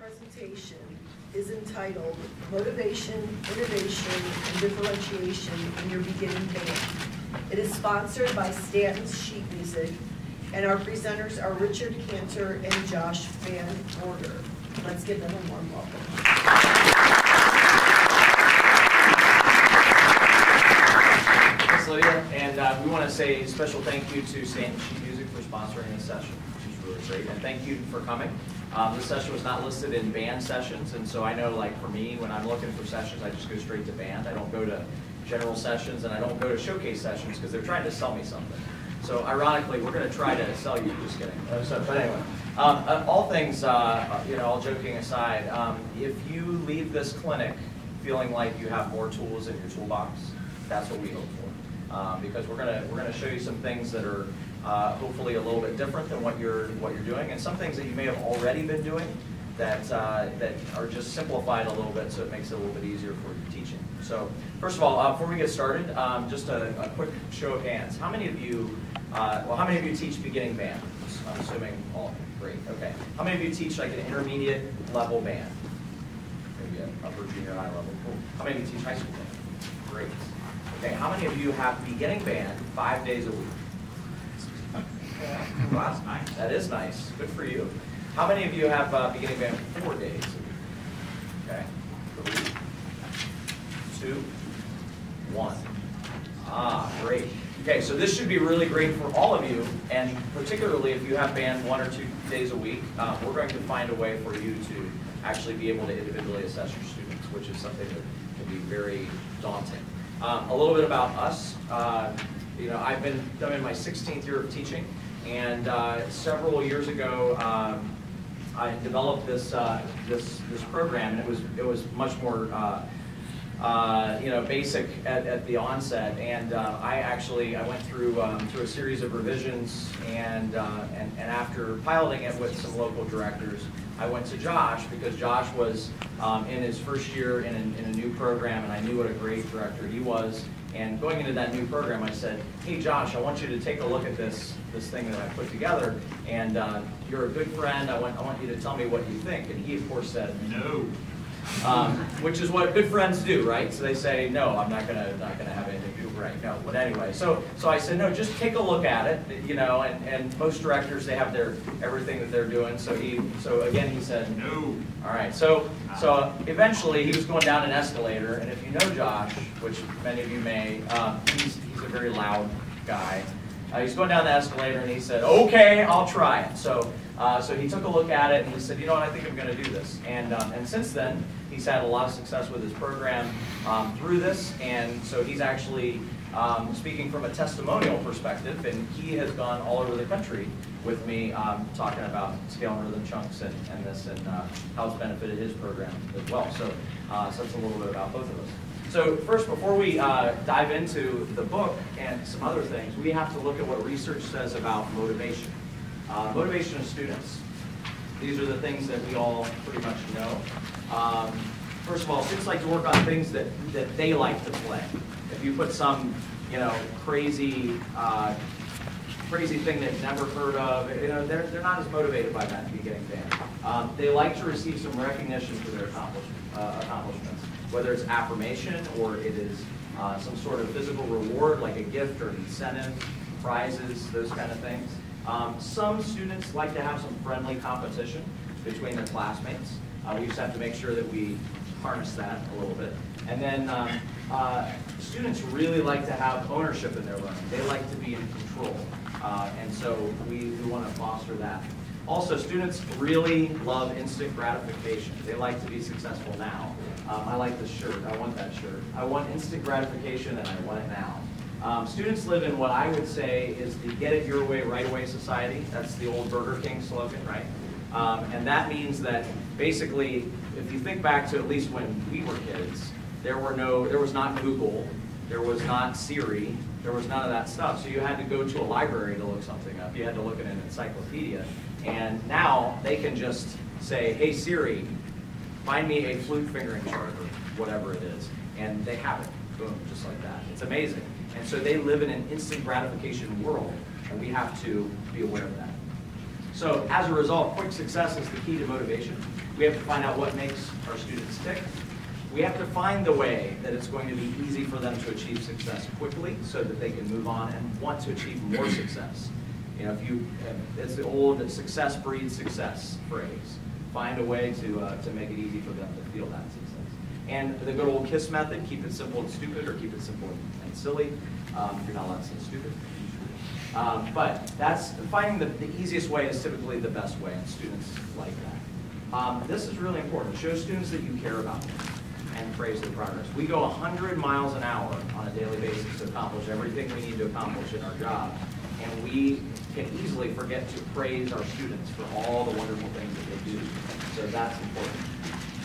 presentation is entitled Motivation, Innovation, and Differentiation in Your Beginning Band. It is sponsored by Stanton's Sheet Music, and our presenters are Richard Canter and Josh Van Order. Let's give them a warm welcome. Thanks, Lydia. And uh, we want to say a special thank you to Stanton Sheet Music for sponsoring this session, really great. And thank you for coming. Um, this session was not listed in band sessions, and so I know, like for me, when I'm looking for sessions, I just go straight to band. I don't go to general sessions, and I don't go to showcase sessions because they're trying to sell me something. So ironically, we're going to try to sell you. Just kidding. Uh, so, but anyway, um, uh, all things, uh, you know, all joking aside, um, if you leave this clinic feeling like you have more tools in your toolbox, that's what we hope for. Um, because we're gonna we're gonna show you some things that are uh, hopefully a little bit different than what you're what you're doing, and some things that you may have already been doing that uh, that are just simplified a little bit, so it makes it a little bit easier for your teaching. So first of all, uh, before we get started, um, just a, a, quick show of hands. How many of you? Uh, well, how many of you teach beginning band? I'm assuming all you. Great. Okay. How many of you teach like an intermediate level band? Maybe an upper junior high level. Cool. How many of you teach high school band? Great. Okay, how many of you have beginning band five days a week? Well, that's nice. That is nice. Good for you. How many of you have uh, beginning band four days? Okay. Three, two, one. Ah, great. Okay, so this should be really great for all of you, and particularly if you have band one or two days a week, uh, we're going to find a way for you to actually be able to individually assess your students, which is something that can be very daunting. Um, a little bit about us. Uh, you know, I've been I'm in my 16th year of teaching, and uh, several years ago, um, I developed this uh, this this program, and it was it was much more. Uh, uh, you know, basic at, at the onset, and uh, I actually I went through um, through a series of revisions, and, uh, and and after piloting it with some local directors, I went to Josh because Josh was um, in his first year in a, in a new program, and I knew what a great director he was. And going into that new program, I said, "Hey, Josh, I want you to take a look at this this thing that I put together, and uh, you're a good friend. I want I want you to tell me what you think." And he, of course, said, "No." Um, which is what good friends do, right? So they say, no, I'm not gonna not gonna have anything to right. No, but anyway, so so I said, no, just take a look at it, you know. And, and most directors they have their everything that they're doing. So he so again he said, no. All right. So so eventually he was going down an escalator, and if you know Josh, which many of you may, um, he's he's a very loud guy. Uh, he's going down the escalator, and he said, okay, I'll try it. So. Uh, so he took a look at it and he said, you know what, I think I'm going to do this. And, um, and since then, he's had a lot of success with his program um, through this. And so he's actually um, speaking from a testimonial perspective, and he has gone all over the country with me um, talking about scale and rhythm chunks and, and this and uh, how it's benefited his program as well. So, uh, so that's a little bit about both of us. So first, before we uh, dive into the book and some other things, we have to look at what research says about motivation. Uh, motivation of students. These are the things that we all pretty much know. Um, first of all, students like to work on things that, that they like to play. If you put some, you know, crazy, uh, crazy thing they've never heard of, you know, they're, they're not as motivated by that beginning band. Um, they like to receive some recognition for their uh, accomplishments, whether it's affirmation or it is uh, some sort of physical reward like a gift or an incentive, prizes, those kind of things. Um, some students like to have some friendly competition between their classmates. Uh, we just have to make sure that we harness that a little bit. And then um, uh, students really like to have ownership in their learning. They like to be in control. Uh, and so we, we want to foster that. Also, students really love instant gratification. They like to be successful now. Um, I like this shirt. I want that shirt. I want instant gratification and I want it now. Um, students live in what I would say is the get it your way, right away society. That's the old Burger King slogan, right? Um, and that means that basically, if you think back to at least when we were kids, there were no, there was not Google, there was not Siri, there was none of that stuff. So you had to go to a library to look something up. You had to look at an encyclopedia. And now they can just say, hey Siri, find me a flute fingering chart or whatever it is. And they have it, boom, just like that. It's amazing. And so they live in an instant gratification world, and we have to be aware of that. So as a result, quick success is the key to motivation. We have to find out what makes our students tick. We have to find the way that it's going to be easy for them to achieve success quickly so that they can move on and want to achieve more success. You know, if you, it's the old success breeds success phrase. Find a way to, uh, to make it easy for them to feel that success. And the good old KISS method, keep it simple and stupid, or keep it simple and silly. Um, you're not allowed to say stupid. Um, but that's, finding the, the easiest way is typically the best way, and students like that. Um, this is really important. Show students that you care about them and praise their progress. We go 100 miles an hour on a daily basis to accomplish everything we need to accomplish in our job. And we can easily forget to praise our students for all the wonderful things that they do. So that's important.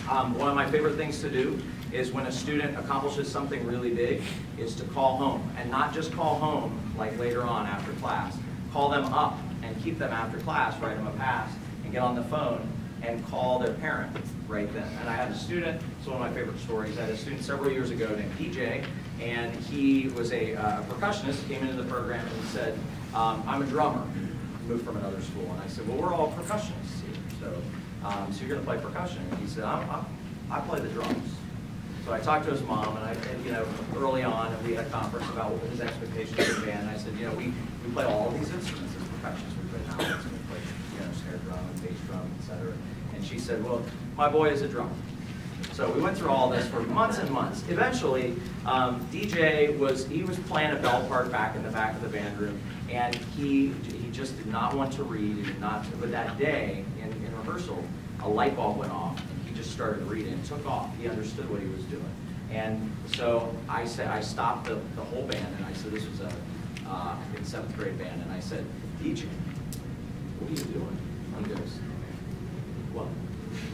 Um, one of my favorite things to do is when a student accomplishes something really big, is to call home. And not just call home like later on after class. Call them up and keep them after class, write them a pass, and get on the phone and call their parent right then. And I had a student, it's one of my favorite stories, I had a student several years ago named PJ, and he was a uh, percussionist, came into the program and said, um, I'm a drummer, moved from another school. And I said, well, we're all percussionists here, so, um, so you're gonna play percussion. He said, I'm, I'm, I play the drums. So I talked to his mom, and I, and, you know, early on, and we had a conference about what his expectations of the band. And I said, you know, we, we play all these instruments as percussionists. We play and we play, you know, snare drum, bass drum, et cetera. And she said, well, my boy is a drummer. So we went through all this for months and months. Eventually, um, DJ was, he was playing a bell part back in the back of the band room, and he, he just did not want to read, he did not, but that day, rehearsal, a light bulb went off, and he just started reading. Took off. He understood what he was doing. And so I said, I stopped the, the whole band, and I said, this was a uh, I seventh grade band, and I said, DJ, what are you doing? He goes, what?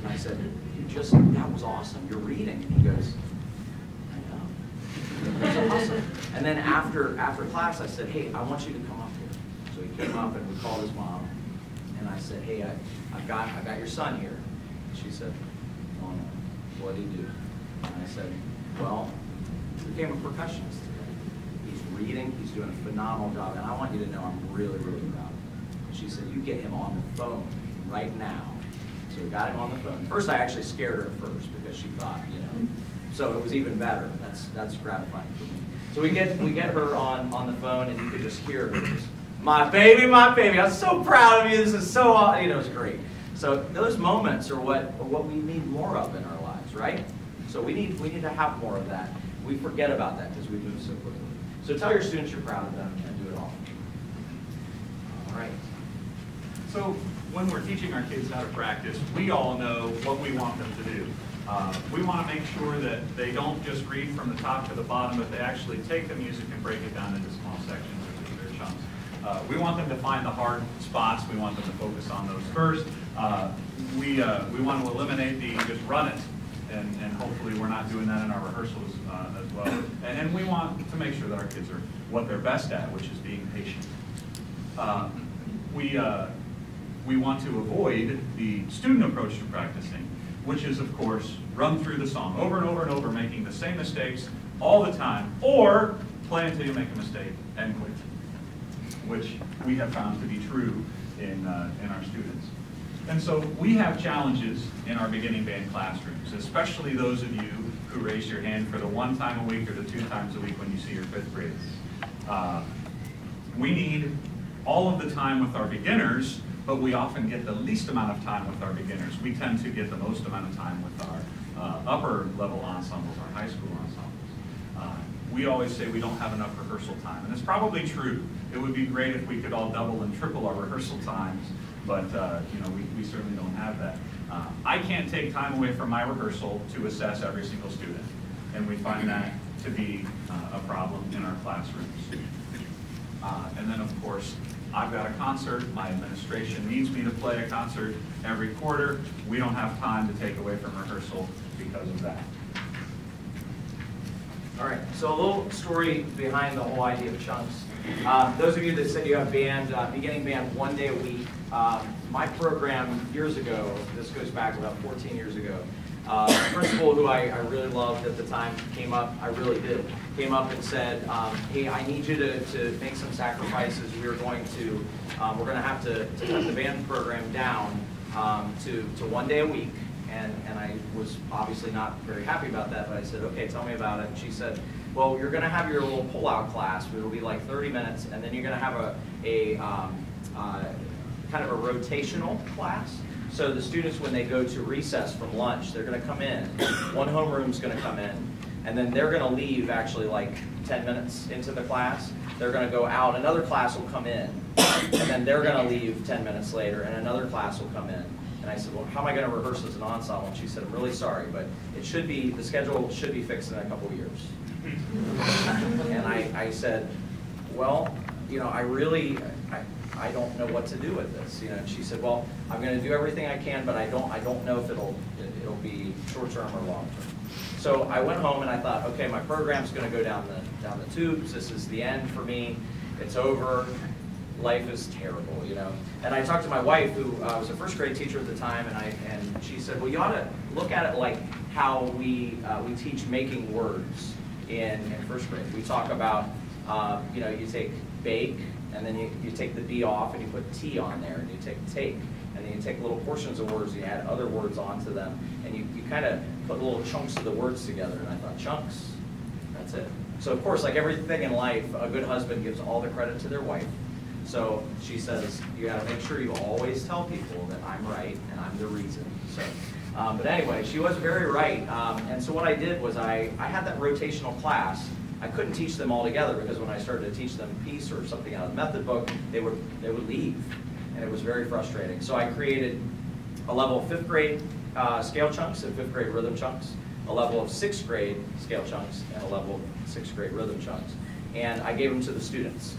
And I said, you just, that was awesome. You're reading. And he goes, I know. Awesome. And then after, after class, I said, hey, I want you to come up here. So he came up, and we called his mom, I said, hey, I, I've, got, I've got your son here. She said, what did he do? And I said, well, he became a percussionist. He's reading, he's doing a phenomenal job, and I want you to know I'm really, really proud she said, you get him on the phone right now. So we got him on the phone. First, I actually scared her at first because she thought, you know, so it was even better. That's that's gratifying for me. So we get we get her on on the phone, and you could just hear her just, my baby, my baby. I'm so proud of you. This is so, awesome. you know, it's great. So those moments are what are what we need more of in our lives, right? So we need, we need to have more of that. We forget about that because we move so quickly. So tell your students you're proud of them and do it all. All right. So when we're teaching our kids how to practice, we all know what we want them to do. Uh, we want to make sure that they don't just read from the top to the bottom, but they actually take the music and break it down into small sections. Uh, we want them to find the hard spots. We want them to focus on those first. Uh, we, uh, we want to eliminate the just run it and, and hopefully we're not doing that in our rehearsals uh, as well. And, and, we want to make sure that our kids are what they're best at, which is being patient. Uh, we, uh, we want to avoid the student approach to practicing, which is, of course, run through the song over and over and over, making the same mistakes all the time, or play until you make a mistake and quit, which we have found to be true in, uh, in our students. And so we have challenges in our beginning band classrooms, especially those of you who raise your hand for the one time a week or the two times a week when you see your fifth graders. Uh, we need all of the time with our beginners, but we often get the least amount of time with our beginners. We tend to get the most amount of time with our uh, upper level ensembles, our high school ensembles. Uh, we always say we don't have enough rehearsal time, and it's probably true. It would be great if we could all double and triple our rehearsal times but uh, you know, we, we certainly don't have that. Uh, I can't take time away from my rehearsal to assess every single student, and we find that to be uh, a problem in our classrooms. Uh, and then, of course, I've got a concert. My administration needs me to play a concert every quarter. We don't have time to take away from rehearsal because of that. All right, so a little story behind the whole idea of chunks. Um, those of you that said you have band, uh, beginning band one day a week, um, my program years ago, this goes back about 14 years ago, uh, the principal, who I, I really loved at the time, came up, I really did, came up and said, um, hey, I need you to, to make some sacrifices. We are going to, um, we're gonna have to, to cut the band program down, um, to, to one day a week. And, and I was obviously not very happy about that, but I said, okay, tell me about it. And she said, well, you're gonna have your little pull-out class, it'll be like thirty minutes, and then you're gonna have a, a, um, uh, kind of a rotational class. So the students, when they go to recess from lunch, they're gonna come in, one homeroom's gonna come in, and then they're gonna leave actually like ten minutes into the class. They're gonna go out, another class will come in, and then they're gonna leave ten minutes later, and another class will come in. And I said, well, how am I gonna rehearse as an ensemble? And she said, I'm really sorry, but it should be, the schedule should be fixed in a couple of years. And I, I said, well, you know, I really, I, I don't know what to do with this, you know, and she said, well, I'm gonna do everything I can, but I don't, I don't know if it'll, it'll be short-term or long-term. So I went home and I thought, okay, my program's gonna go down the, down the tubes, this is the end for me, it's over, life is terrible, you know? And I talked to my wife, who uh, was a first grade teacher at the time, and I, and she said, well, you ought to look at it like how we, uh, we teach making words in, first grade. We talk about, um, you know, you take bake, and then you, you take the B off, and you put T on there, and you take take, and then you take little portions of words, you add other words onto them, and you, you kind of put little chunks of the words together, and I thought, chunks, that's it. So of course, like everything in life, a good husband gives all the credit to their wife. So she says, you gotta make sure you always tell people that I'm right and I'm the reason, so. Um, but anyway, she was very right, um, and so what I did was I, I had that rotational class. I couldn't teach them all together because when I started to teach them piece or something out of the method book, they would, they would leave, and it was very frustrating. So I created a level of fifth grade uh, scale chunks and fifth grade rhythm chunks, a level of sixth grade scale chunks, and a level of sixth grade rhythm chunks. And I gave them to the students.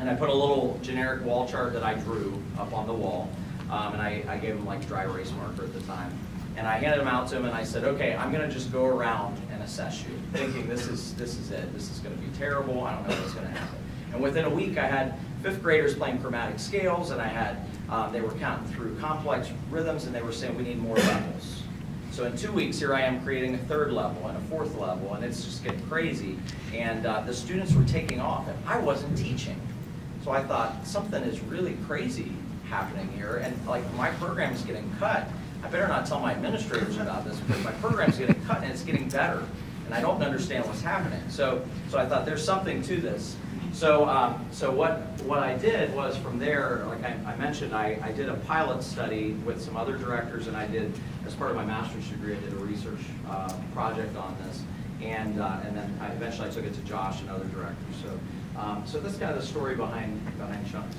And I put a little generic wall chart that I drew up on the wall, um, and I, I gave them like dry erase marker at the time. And I handed them out to them, and I said, okay, I'm gonna just go around and assess you, thinking this is, this is it, this is gonna be terrible, I don't know what's gonna happen. And within a week, I had fifth graders playing chromatic scales, and I had, um, they were counting through complex rhythms, and they were saying, we need more levels. So in two weeks, here I am creating a third level and a fourth level, and it's just getting crazy. And uh, the students were taking off, and I wasn't teaching. So I thought, something is really crazy happening here, and like, my program is getting cut. I better not tell my administrators about this, because my program's getting cut and it's getting better, and I don't understand what's happening. So, so I thought, there's something to this. So, um, so what, what I did was from there, like I, I mentioned, I, I did a pilot study with some other directors, and I did, as part of my master's degree, I did a research uh, project on this. And, uh, and then I, eventually I took it to Josh and other directors. So, um, so that's kind of the story behind, behind Chunks.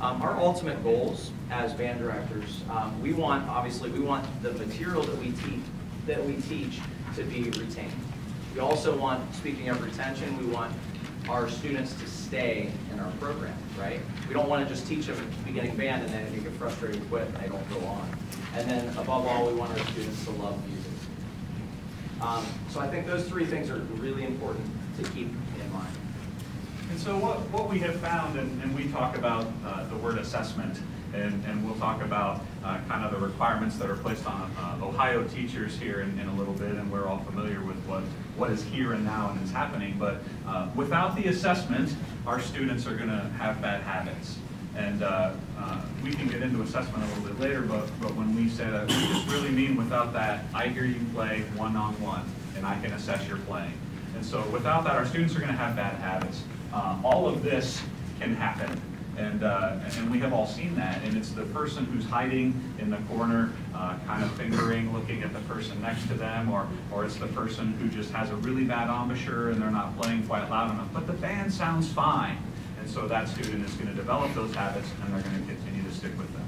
Um, our ultimate goals as band directors, um, we want, obviously, we want the material that we teach, that we teach to be retained. We also want, speaking of retention, we want our students to stay in our program, right? We don't want to just teach them beginning band and then they get frustrated and quit and they don't go on. And then above all, we want our students to love music. Um, so I think those three things are really important to keep in mind. And so what, what we have found, and, and we talk about uh, the word assessment, and, and we'll talk about uh, kind of the requirements that are placed on uh, Ohio teachers here in, in a little bit, and we're all familiar with what, what is here and now and is happening. But uh, without the assessment, our students are going to have bad habits. And uh, uh, we can get into assessment a little bit later, but, but when we say that, we just really mean without that, I hear you play one-on-one, and I can assess your playing. And so without that, our students are going to have bad habits. Uh, all of this can happen. And, uh, and we have all seen that. And it's the person who's hiding in the corner, uh, kind of fingering, looking at the person next to them, or, or it's the person who just has a really bad embouchure and they're not playing quite loud enough. But the band sounds fine. And so that student is going to develop those habits and they're going to continue to stick with them.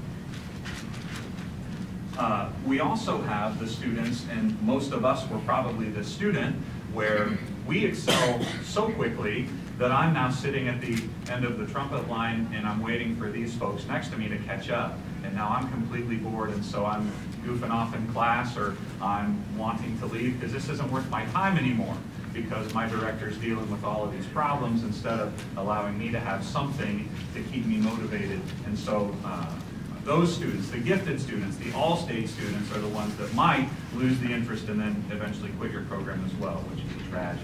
Uh, we also have the students, and most of us were probably the student, where we excel so quickly that I'm now sitting at the end of the trumpet line and I'm waiting for these folks next to me to catch up. And now I'm completely bored and so I'm goofing off in class or I'm wanting to leave because this isn't worth my time anymore because my director's dealing with all of these problems instead of allowing me to have something to keep me motivated. And so uh, those students, the gifted students, the all-state students are the ones that might lose the interest and then eventually quit your program as well, which is a tragedy.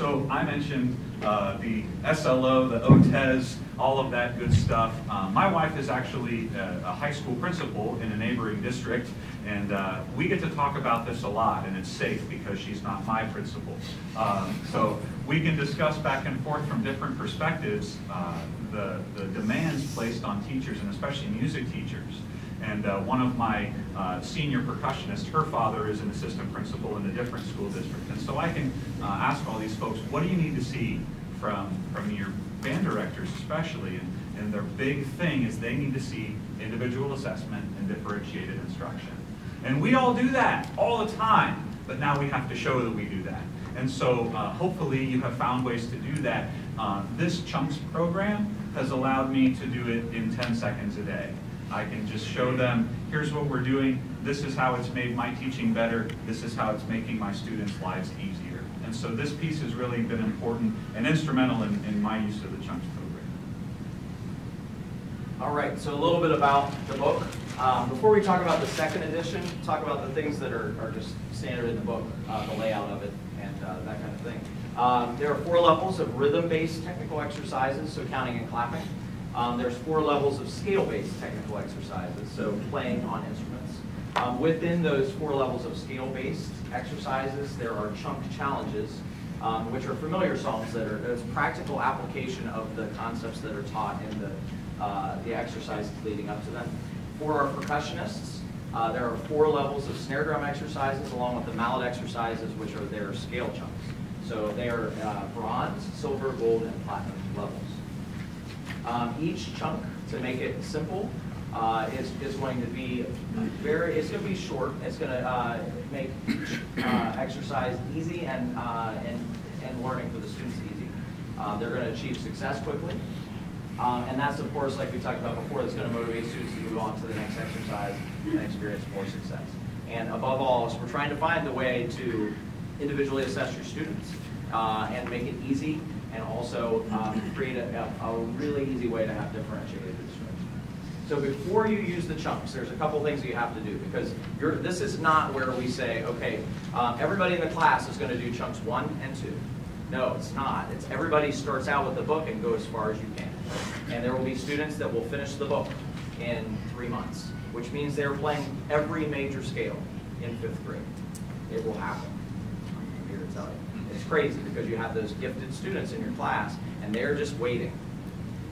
So I mentioned uh, the SLO, the OTES, all of that good stuff. Uh, my wife is actually a, a, high school principal in a neighboring district, and uh, we get to talk about this a lot, and it's safe because she's not my principal. Um, so we can discuss back and forth from different perspectives uh, the, the demands placed on teachers, and especially music teachers. And uh, one of my uh, senior percussionists, her father is an assistant principal in a different school district. And so I can uh, ask all these folks, what do you need to see from, from your band directors especially? And, and their big thing is they need to see individual assessment and differentiated instruction. And we all do that all the time, but now we have to show that we do that. And so uh, hopefully you have found ways to do that. Uh, this CHUNKS program has allowed me to do it in 10 seconds a day. I can just show them, here's what we're doing, this is how it's made my teaching better, this is how it's making my students' lives easier. And so this piece has really been important and instrumental in, in my use of the CHUNKS program. All right, so a little bit about the book. Um, before we talk about the second edition, talk about the things that are, are just standard in the book, uh, the layout of it, and uh, that kind of thing. Um, there are four levels of rhythm-based technical exercises, so counting and clapping. Um, there's four levels of scale-based technical exercises, so playing on instruments. Um, within those four levels of scale-based exercises, there are chunk challenges, um, which are familiar songs that are practical application of the concepts that are taught in the, uh, the exercises leading up to them. For our percussionists, uh, there are four levels of snare drum exercises along with the mallet exercises, which are their scale chunks. So they are uh, bronze, silver, gold, and platinum levels. Um, each chunk, to make it simple, uh, is, is going to be very, it's going to be short. It's going to uh, make uh, exercise easy and, uh, and, and learning for the students easy. Uh, they're going to achieve success quickly. Um, and that's, of course, like we talked about before, that's going to motivate students to move on to the next exercise and experience more success. And above all, we're trying to find the way to individually assess your students uh, and make it easy and also um, create a, a, really easy way to have differentiated instruction. So before you use the chunks, there's a couple things you have to do because this is not where we say, okay, um, everybody in the class is going to do chunks one and two. No, it's not. It's everybody starts out with the book and go as far as you can. And there will be students that will finish the book in three months, which means they're playing every major scale in fifth grade. It will happen. I'm here to tell you. It's crazy because you have those gifted students in your class and they're just waiting.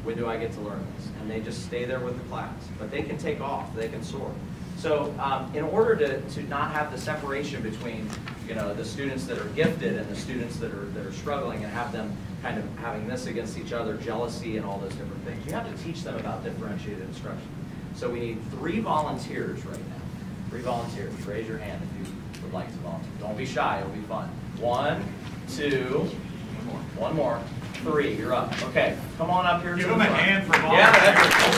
When do I get to learn this? And they just stay there with the class. But they can take off, they can soar. So um, in order to, to not have the separation between you know, the students that are gifted and the students that are, that are struggling and have them kind of having this against each other, jealousy and all those different things, you have to teach them about differentiated instruction. So we need three volunteers right now. Three volunteers. Raise your hand would like to volunteer. Don't be shy, it'll be fun. One, two, one more, one more, three, you're up. Okay, come on up here. Give them a hand for volunteering. Yeah, that's right.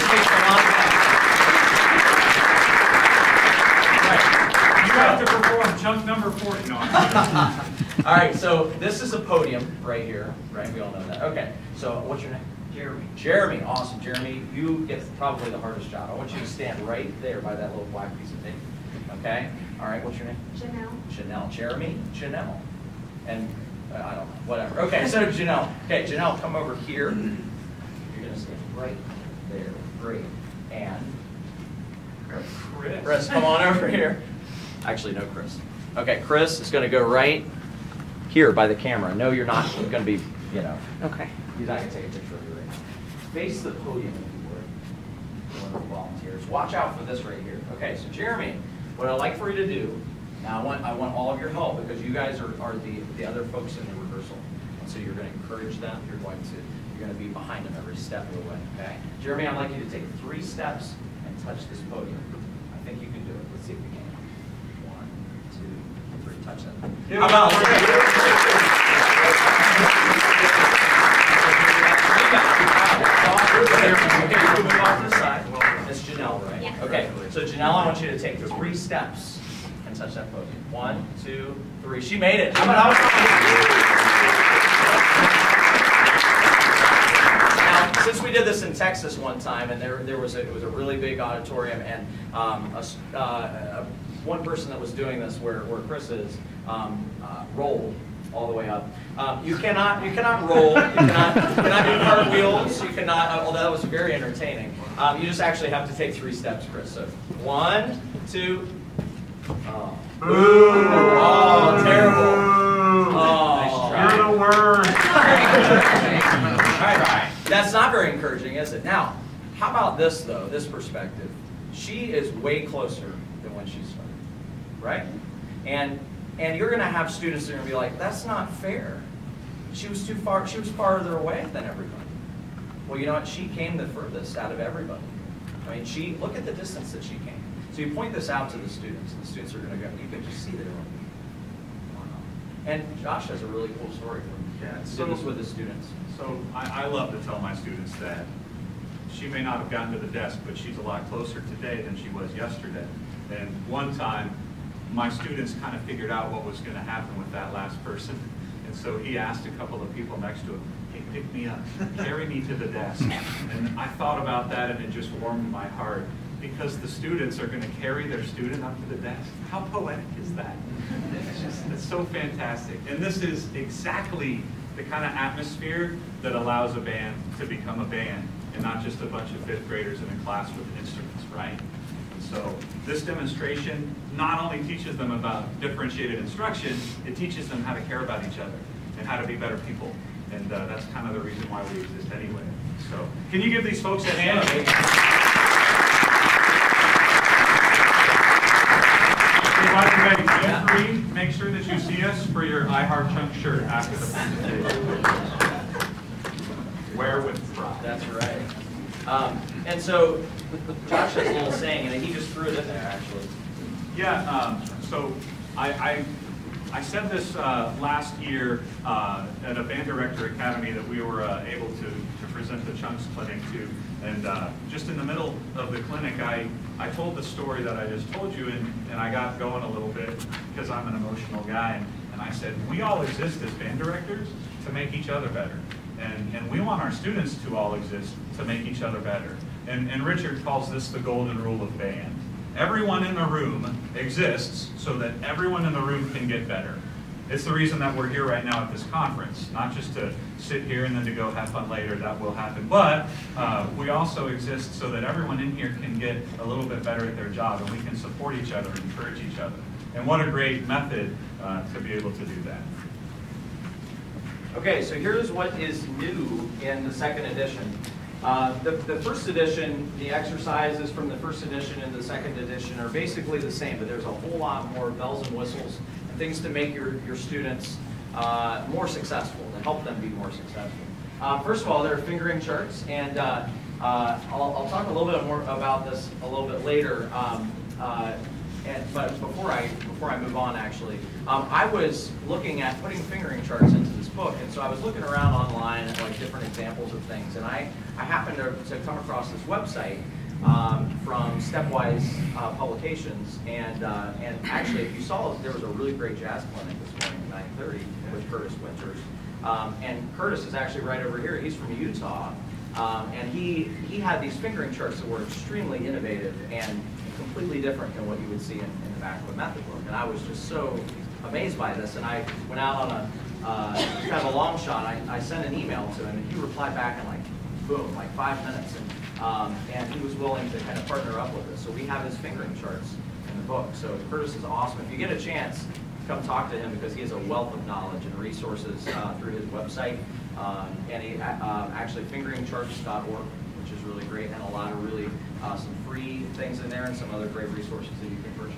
You have to perform chunk number 40. No, all right, so this is a podium right here, right? We all know that. Okay, so what's your name? Jeremy. Jeremy, awesome. Jeremy, you get probably the hardest job. I want you to stand right there by that little black piece of tape. Okay? All right, what's your name? Janelle. Janelle. Jeremy? Janelle. And uh, I don't know, whatever. Okay, instead of Janelle. Okay, Janelle, come over here. You're going to stand right there. Great. And Chris. Chris, come on over here. Actually, no, Chris. Okay, Chris is going to go right here by the camera. No, you're not going to be, you know. Okay. He's not going to take a picture of you right now. Face the podium if you would. One of the volunteers. Watch out for this right here. Okay, so Jeremy, what I'd like for you to do, now I want, I want all of your help because you guys are, are the, the other folks in the rehearsal. And so you're going to encourage them. You're going to you're going to be behind them every step of the way. Okay, Jeremy, I'd like you to take three steps and touch this podium. I think you can do it. Let's see if we can. One, two, three. Touch that. How about? Janelle, I want you to take three steps and touch that podium. One, two, three. She made it. How about Now, since we did this in Texas one time, and there, there was, a- it was a really big auditorium, and um, a uh, one person that was doing this, where, where Chris is, um, uh, rolled all the way up. Um, You cannot, you cannot roll, you cannot, you cannot do cartwheels, you cannot, uh, although that was very entertaining. Um, You just actually have to take three steps, Chris, so one, two, oh. Oh, terrible. Oh. You're the worst. All right, that's not very encouraging, is it? Now, how about this though, this perspective? She is way closer than when she started, right? And, and you're gonna have students that are gonna be like, that's not fair. She was too far, she was farther away than everybody. Well, you know what, she came the furthest out of everybody. I mean, she, look at the distance that she came. So you point this out to the students, and the students are gonna go, you can just see that. Wow. And Josh has a really cool story from, Yeah, did so- this with his students. So I, I love to tell my students that she may not have gotten to the desk, but she's a lot closer today than she was yesterday. And one time, my students kind of figured out what was going to happen with that last person. And so he asked a couple of people next to him, hey, pick me up, carry me to the desk. And I thought about that and it just warmed my heart because the students are going to carry their student up to the desk. How poetic is that? It's just, it's so fantastic. And this is exactly the kind of atmosphere that allows a band to become a band and not just a bunch of fifth graders in a class with instruments, right? So this demonstration not only teaches them about differentiated instruction, it teaches them how to care about each other and how to be better people. And uh, that's kind of the reason why we exist anyway. So can you give these folks a hand? Hey, by the way, feel free, make sure that you see us for your I Heart Chunk shirt after the presentation. Wear with pride. That's right. Um, and so Josh has a little saying, and he just threw it in there actually. Yeah, um, so I, I, I said this, uh, last year, uh, at a band director academy that we were, uh, able to, to present the Chunks Clinic to. And, uh, just in the middle of the clinic, I, I told the story that I just told you and, and I got going a little bit because I'm an emotional guy. And, and I said, we all exist as band directors to make each other better. And, and we want our students to all exist to make each other better. And, and Richard calls this the golden rule of band. Everyone in the room exists so that everyone in the room can get better. It's the reason that we're here right now at this conference, not just to sit here and then to go have fun later, that will happen. But uh, we also exist so that everyone in here can get a little bit better at their job and we can support each other and encourage each other. And what a great method uh, to be able to do that. Okay, so here's what is new in the second edition. Uh, the, the first edition, the exercises from the first edition and the second edition are basically the same, but there's a whole lot more bells and whistles and things to make your, your students uh, more successful, to help them be more successful. Uh, first of all, there are fingering charts, and uh, uh, I'll, I'll talk a little bit more about this a little bit later. Um, and, but before I before I move on, actually, um, I was looking at putting fingering charts into book, and so I was looking around online at like different examples of things, and I I happened to, to come across this website um, from Stepwise uh, Publications, and uh, and actually, if you saw, there was a really great jazz clinic this morning at 9:30 with Curtis Winters, um, and Curtis is actually right over here. He's from Utah. Um, and he, he had these fingering charts that were extremely innovative and completely different than what you would see in, in the back of a method book. And I was just so amazed by this. And I went out on a uh, kind of a long shot. I, I sent an email to him, and he replied back in like, boom, like five minutes. And, um, and he was willing to kind of partner up with us. So we have his fingering charts in the book. So Curtis is awesome. If you get a chance, come talk to him because he has a wealth of knowledge and resources uh, through his website. Um, and he, uh, actually fingeringcharts.org, which is really great, and a lot of really uh, some free things in there and some other great resources that you can purchase.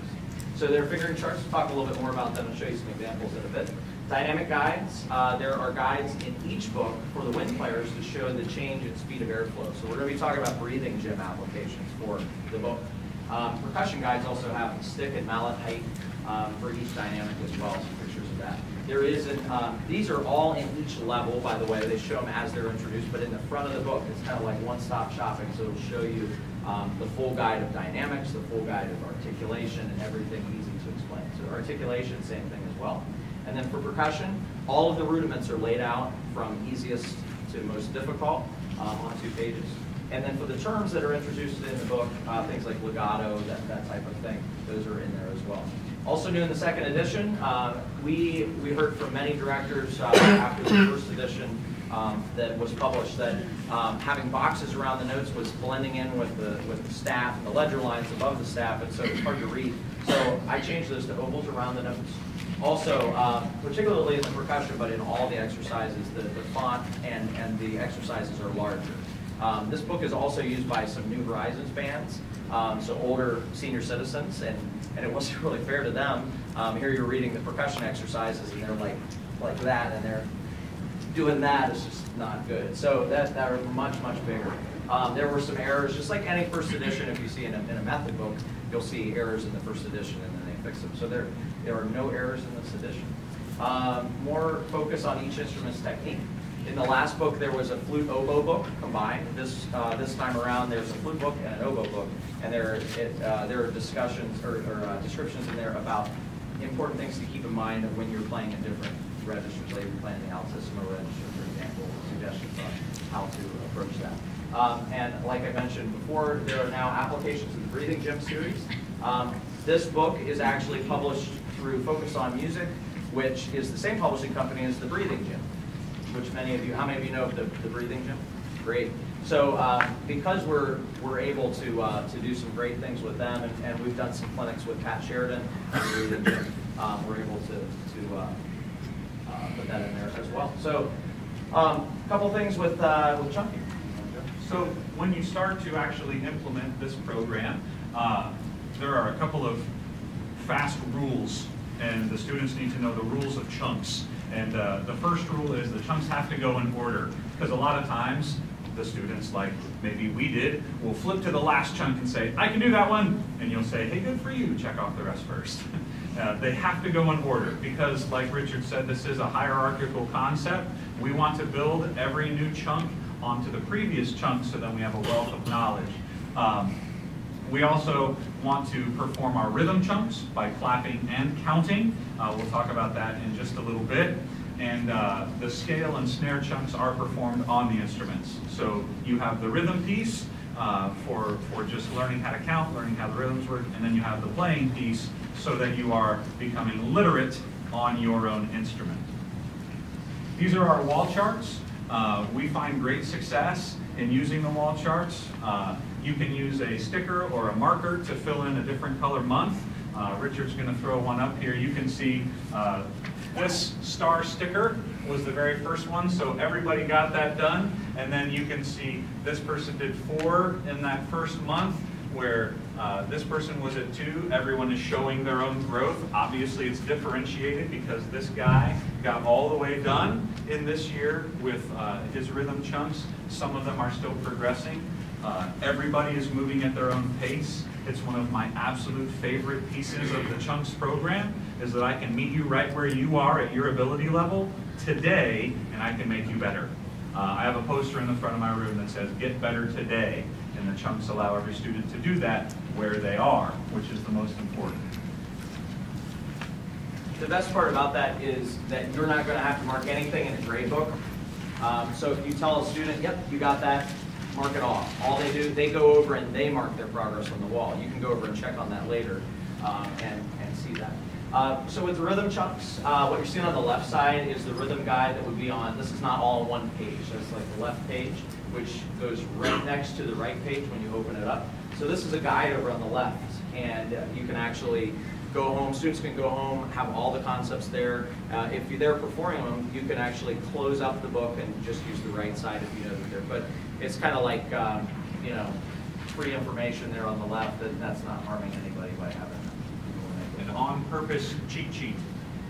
So there are fingering charts. We'll talk a little bit more about them and show you some examples in a bit. Dynamic guides. Uh, there are guides in each book for the wind players to show the change in speed of airflow. So we're going to be talking about breathing gym applications for the book. Um, percussion guides also have stick and mallet height um, for each dynamic as well. Some pictures of that. There is an, um, these are all in each level, by the way. They show them as they're introduced, but in the front of the book, it's kind of like one-stop shopping. So it'll show you um, the full guide of dynamics, the full guide of articulation, and everything easy to explain. So articulation, same thing as well. And then for percussion, all of the rudiments are laid out from easiest to most difficult. um, on two pages. And then for the terms that are introduced in the book, uh, things like legato, that, that type of thing, those are in there as well. Also new in the second edition, uh, we, we heard from many directors uh, after the first edition um, that was published that um, having boxes around the notes was blending in with the, with the staff and the ledger lines above the staff, and so it's hard to read. So I changed those to ovals around the notes. Also, um, particularly in the percussion, but in all the exercises, the, the font and, and the exercises are larger. Um, this book is also used by some New Horizons bands, um, so older senior citizens, and, and it wasn't really fair to them. Um, here you're reading the percussion exercises, and they're like, like that, and they're doing that is just not good. So that, that are much, much bigger. Um, there were some errors, just like any first edition, if you see in a, in a method book, you'll see errors in the first edition and then they fix them. So there, there are no errors in this edition. Um, more focus on each instrument's technique. In the last book, there was a flute oboe book combined. This, uh, this time around, there's a flute book and an oboe book. And there, it, uh, there are discussions or, or uh, descriptions in there about important things to keep in mind when you're playing in different registers, like you're playing the altissimo register, for example, suggestions on how to approach that. Um, and like I mentioned before, there are now applications of the Breathing Gym series. Um, this book is actually published through Focus on Music, which is the same publishing company as the Breathing Gym, which many of you, how many of you know of the, the Breathing Gym? Great. So uh, because we're, we're able to, uh, to do some great things with them, and, and we've done some clinics with Pat Sheridan, um, we're able to, to uh, uh, put that in there as well. So a um, couple things with, uh, with chunking. So when you start to actually implement this program, uh, there are a couple of fast rules, and the students need to know the rules of chunks. And uh, the first rule is the chunks have to go in order, because a lot of times the students, like maybe we did, will flip to the last chunk and say, I can do that one, and you'll say, hey, good for you, check off the rest first. Uh, they have to go in order because, like Richard said, this is a hierarchical concept. We want to build every new chunk onto the previous chunk so that we have a wealth of knowledge. Um, we also want to perform our rhythm chunks by clapping and counting. Uh, we'll talk about that in just a little bit. And uh, the scale and snare chunks are performed on the instruments. So you have the rhythm piece uh, for, for just learning how to count, learning how the rhythms work, and then you have the playing piece so that you are becoming literate on your own instrument. These are our wall charts. Uh, we find great success in using the wall charts. You can use a sticker or a marker to fill in a different color month. Uh, Richard's going to throw one up here. You can see uh, this star sticker was the very first one, so everybody got that done. And then you can see this person did four in that first month, where uh, this person was at two. Everyone is showing their own growth. Obviously, it's differentiated because this guy got all the way done in this year with uh, his rhythm chunks. Some of them are still progressing. Uh, everybody is moving at their own pace. It's one of my absolute favorite pieces of the Chunks program is that I can meet you right where you are at your ability level today, and I can make you better. Uh, I have a poster in the front of my room that says, get better today, and the chunks allow every student to do that where they are, which is the most important. The best part about that is that you're not going to have to mark anything in a grade book. Um, so if you tell a student, yep, you got that, mark it off. All they do, they go over and they mark their progress on the wall. You can go over and check on that later um, and, and see that. Uh, so with the rhythm chunks, uh, what you're seeing on the left side is the rhythm guide that would be on, this is not all on one page, that's like the left page, which goes right next to the right page when you open it up. So this is a guide over on the left, and uh, you can actually go home, students can go home, have all the concepts there. Uh, if you're there performing them, you can actually close up the book and just use the right side if you know that they're, but it's kind of like, um, you know, free information there on the left, that that's not harming anybody by having. An on-purpose cheat sheet.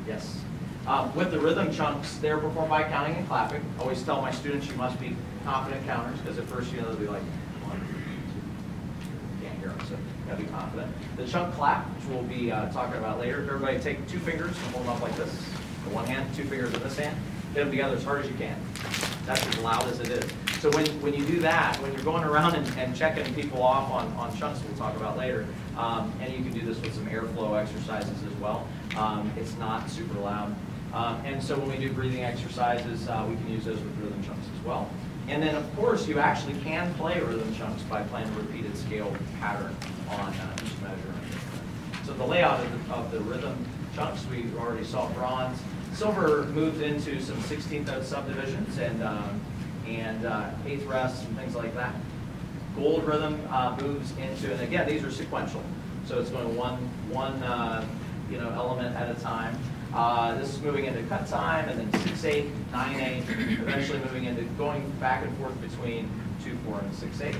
Yes. Um, with the rhythm chunks, they're performed by counting and clapping. I always tell my students you must be confident counters, because at first, you know, they'll be like, one, two. Can't hear them, so you gotta be confident. The chunk clap, which we'll be uh, talking about later, everybody take two fingers and hold them up like this. The one hand, two fingers in this hand, hit them together as hard as you can. That's as loud as it is. So when, when you do that, when you're going around and, and checking people off on, on chunks, we'll talk about later, um, and you can do this with some airflow exercises as well. Um, it's not super loud. Um, and so when we do breathing exercises, uh, we can use those with rhythm chunks as well. And then, of course, you actually can play rhythm chunks by playing a repeated scale pattern on uh, each measure. So the layout of the, of the rhythm chunks, we already saw bronze. Silver moved into some 16th note subdivisions and, um, and uh, eighth rests and things like that. Gold rhythm uh, moves into, and again, these are sequential. So it's going one, one uh, you know, element at a time. Uh, This is moving into cut time, and then six eight, nine eight, eventually moving into going back and forth between two four and six eight.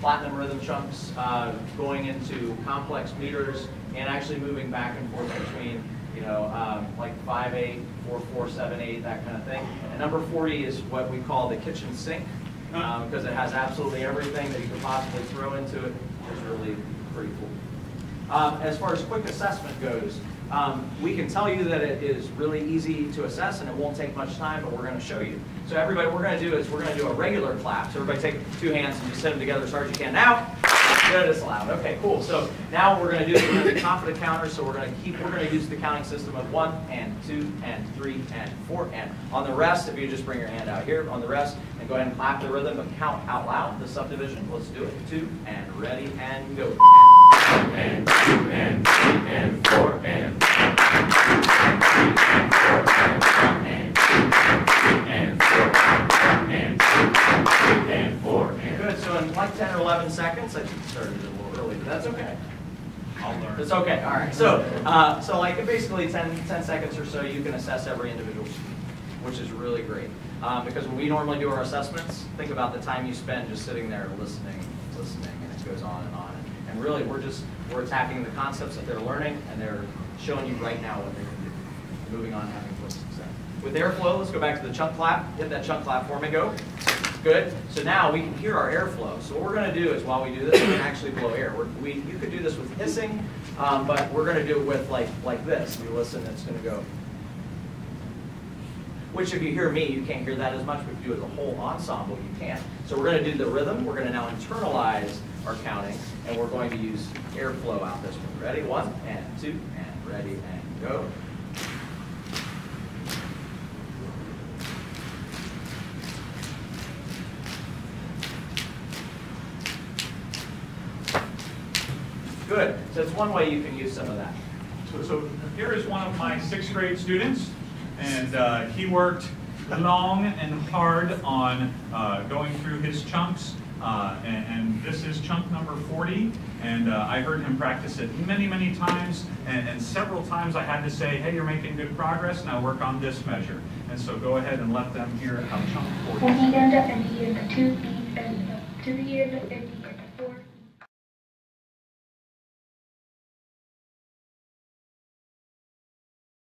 Platinum rhythm chunks uh, going into complex meters, and actually moving back and forth between, you know, um, like five eight, four four, seven eight, that kind of thing. And number 40 is what we call the kitchen sink, um, because it has absolutely everything that you could possibly throw into it. It's really pretty cool. Um, As far as quick assessment goes, um, we can tell you that it is really easy to assess and it won't take much time, but we're going to show you. So everybody, what we're going to do is we're going to do a regular clap. So everybody take two hands and just sit them together as hard as you can. Now, it's loud. Okay, cool. So now what we're going to do is we're going to top of the counter. So we're going to keep, we're going to use the counting system of one and two and three and four and on the rest, if you just bring your hand out here on the rest and go ahead and clap the rhythm and count out loud the subdivision. Let's do it. Two and ready and go. and two and three and four and like 10 or 11 seconds, I started a little early, but that's okay. I'll learn. It's okay, all right. So, uh, so like basically 10, 10 seconds or so, you can assess every individual student, which is really great. Um, because when we normally do our assessments, think about the time you spend just sitting there listening, listening, and it goes on and on. And really, we're just, we're attacking the concepts that they're learning, and they're showing you right now what they can do. Moving on, having quick success. With airflow, let's go back to the chunk clap. Hit that chunk clap for me, go. Good. So now we can hear our airflow. So what we're going to do is while we do this, we can actually blow air. We're, we, you could do this with hissing, um, but we're going to do it with like, like this. You listen, it's going to go. Which if you hear me, you can't hear that as much, but if you do it as a whole ensemble, you can. So we're going to do the rhythm. We're going to now internalize our counting, and we're going to use airflow out this one. Ready? One and two and ready and go. Good. So it's one way you can use some of that. So, so here is one of my sixth grade students, and uh, he worked long and hard on uh, going through his chunks. Uh, and, and this is chunk number 40, and uh, I heard him practice it many, many times, and, and several times I had to say, hey, you're making good progress, now work on this measure. And so go ahead and let them hear how chunk 40 One hand up and here, two feet and two ears and